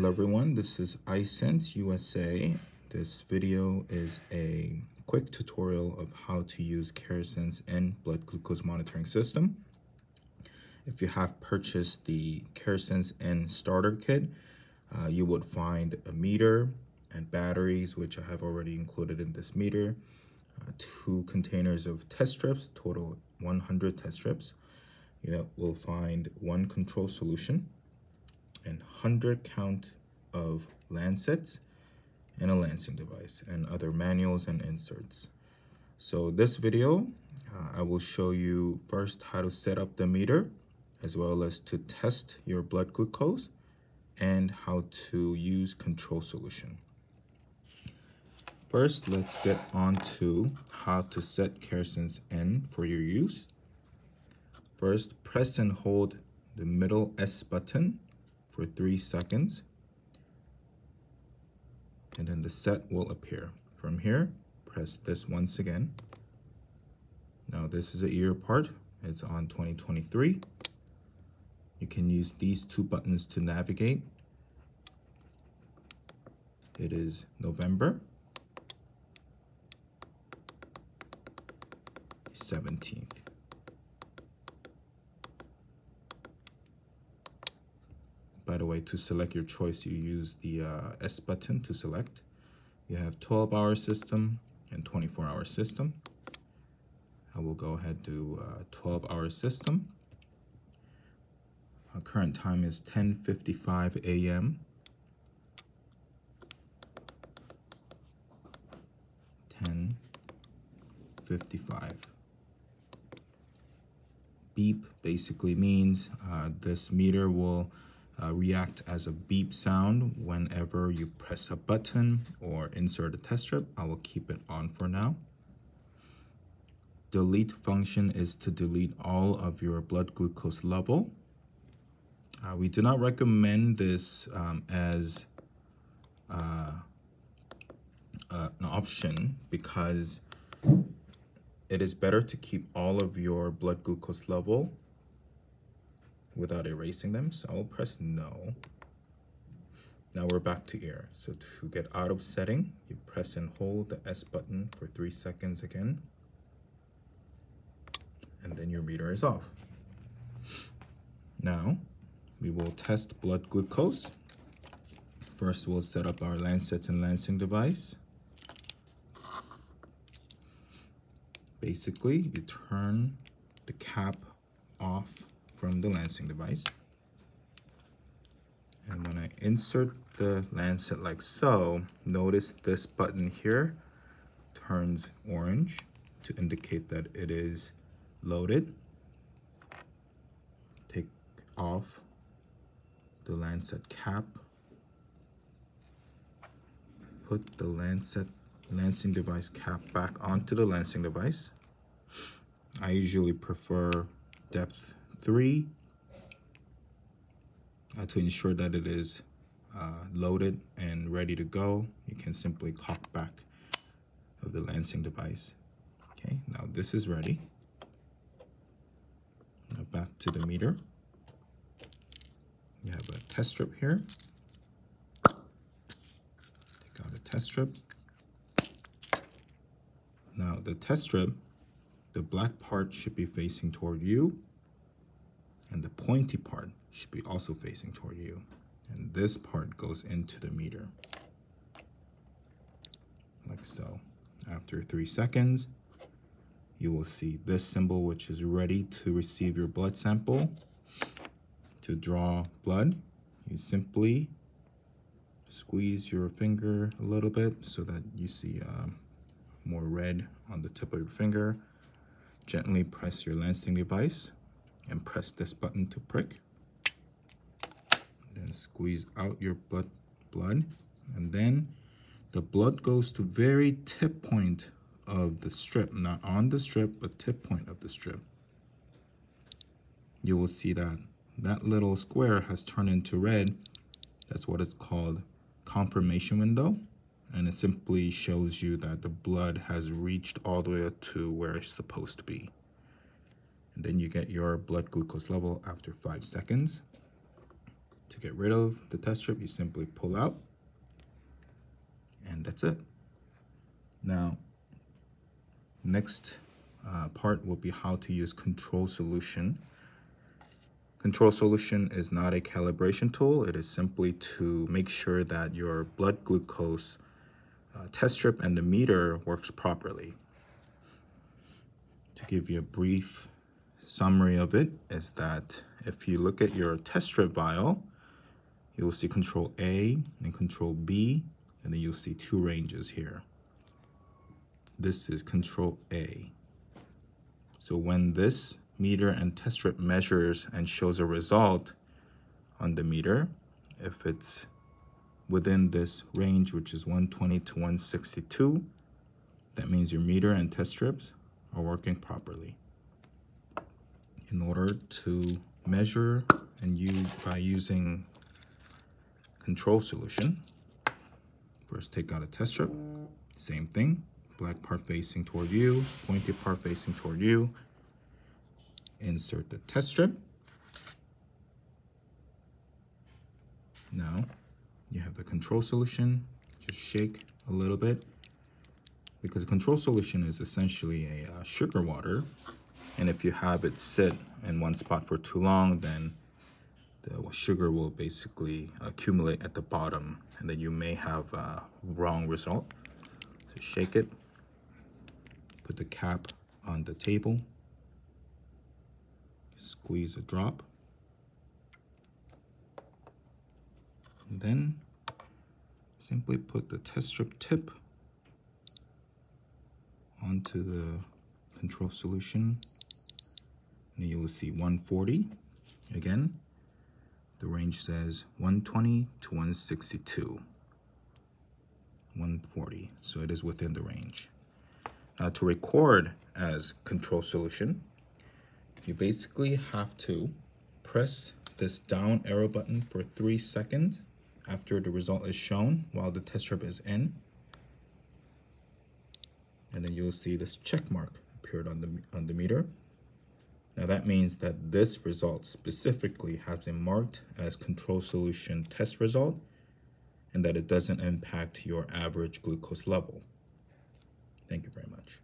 Hello everyone, this is i-SENS USA. This video is a quick tutorial of how to use CareSens N blood glucose monitoring system. If you have purchased the CareSens N starter kit, uh, you would find a meter and batteries, which I have already included in this meter, uh, two containers of test strips, total 100 test strips. You will find one control solution, and 100 count of lancets and a lancing device and other manuals and inserts. So this video, uh, I will show you first how to set up the meter as well as to test your blood glucose and how to use control solution. First, let's get on to how to set CareSens N for your use. First, press and hold the middle S button for three seconds. And then the set will appear. From here, press this once again. Now this is a year part. It's on 2023. You can use these two buttons to navigate. It is November 17th. The way, to select your choice, you use the uh, S button to select. You have 12 hour system and 24 hour system. I will go ahead to uh, 12 hour system. Our current time is 10.55 a.m. 10.55. Beep basically means uh, this meter will uh, react as a beep sound whenever you press a button or insert a test strip. I will keep it on for now. Delete function is to delete all of your blood glucose level. Uh, we do not recommend this um, as uh, uh an option because it is better to keep all of your blood glucose level without erasing them. So I'll press no. Now we're back to air. So to get out of setting, you press and hold the S button for three seconds again. And then your meter is off. Now we will test blood glucose. First, we'll set up our lancet and lancing device. Basically, you turn the cap off from the lancing device. And when I insert the lancet like so, notice this button here turns orange to indicate that it is loaded. Take off the lancet cap. Put the lancet lancing device cap back onto the lancing device. I usually prefer depth three uh, to ensure that it is uh, loaded and ready to go. You can simply cock back of the lancing device. Okay, now this is ready. Now back to the meter. You have a test strip here. Take out a test strip. Now the test strip, the black part should be facing toward you and the pointy part should be also facing toward you. And this part goes into the meter, like so. After three seconds, you will see this symbol, which is ready to receive your blood sample. To draw blood, you simply squeeze your finger a little bit so that you see uh, more red on the tip of your finger. Gently press your lancing device and press this button to prick. Then squeeze out your blood, blood and then the blood goes to very tip point of the strip, not on the strip, but tip point of the strip. You will see that that little square has turned into red. That's what it's called confirmation window. And it simply shows you that the blood has reached all the way to where it's supposed to be. And then you get your blood glucose level after five seconds. To get rid of the test strip, you simply pull out and that's it. Now, next uh, part will be how to use control solution. Control solution is not a calibration tool. It is simply to make sure that your blood glucose uh, test strip and the meter works properly. To give you a brief summary of it is that if you look at your test strip vial, you will see control A and control B, and then you'll see two ranges here. This is control A. So when this meter and test strip measures and shows a result on the meter, if it's within this range, which is 120 to 162, that means your meter and test strips are working properly. In order to measure and use by using control solution, first take out a test strip, same thing, black part facing toward you, pointy part facing toward you. Insert the test strip. Now you have the control solution. Just shake a little bit because the control solution is essentially a uh, sugar water. And if you have it sit in one spot for too long, then the sugar will basically accumulate at the bottom and then you may have a wrong result. So shake it Put the cap on the table. Squeeze a drop. And then simply put the test strip tip onto the control solution. You will see 140. Again, the range says 120 to 162. 140, so it is within the range uh, to record as control solution, you basically have to press this down arrow button for three seconds after the result is shown while the test strip is in. And then you'll see this check mark appeared on the, on the meter. Now that means that this result specifically has been marked as control solution test result and that it doesn't impact your average glucose level. Thank you very much.